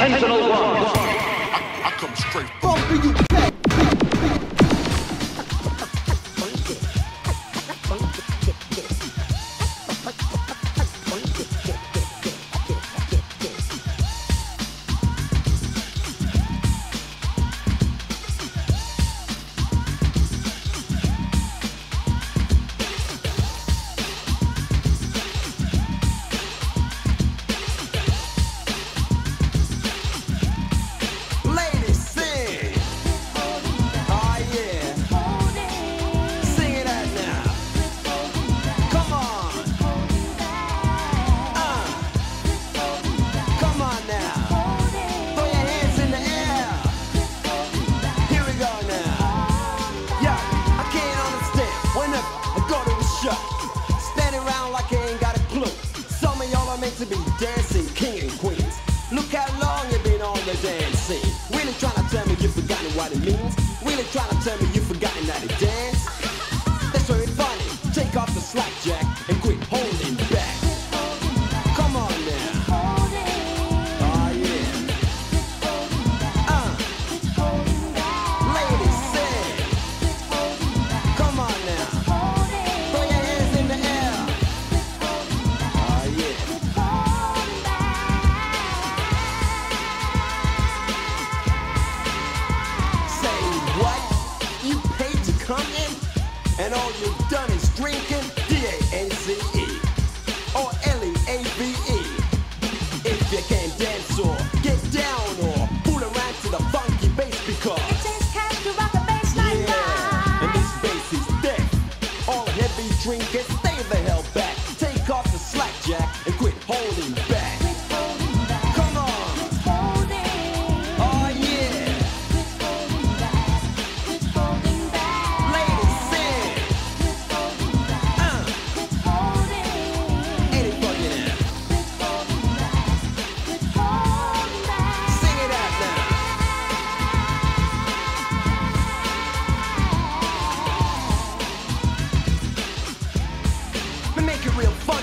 Sentinel-1. I, come straight from the UK. and all you've done is drinking D-A-N-Z-E or L-E-A-V-E. If you can't dance or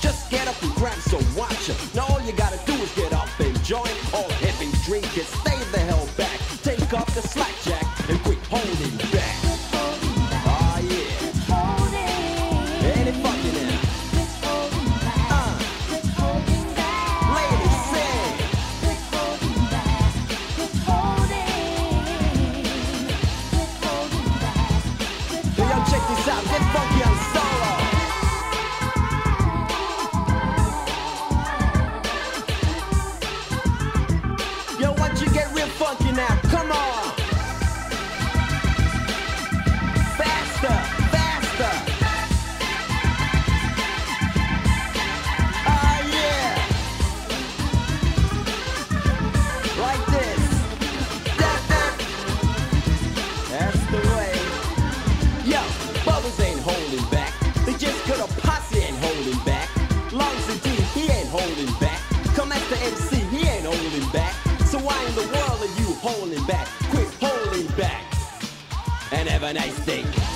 Just get up and grab some watcher. Now all you gotta do is get up and join. All hip and drink stay the hell back. Take off the slack jack and quit holding back. Ah yeah. Holding. Uh. Check this out. all of you holding back, quit holding back. And have a nice day.